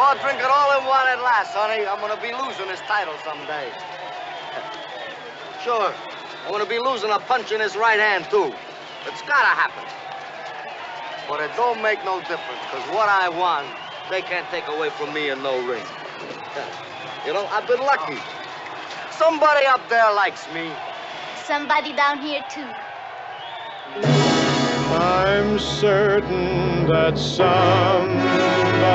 Oh, drink it all in one at last, honey. I'm gonna be losing this title someday. Sure, I'm gonna be losing a punch in his right hand, too. It's gotta happen. But it don't make no difference, because what I won, they can't take away from me in no ring. You know, I've been lucky. Somebody up there likes me. Somebody down here, too. I'm certain that some.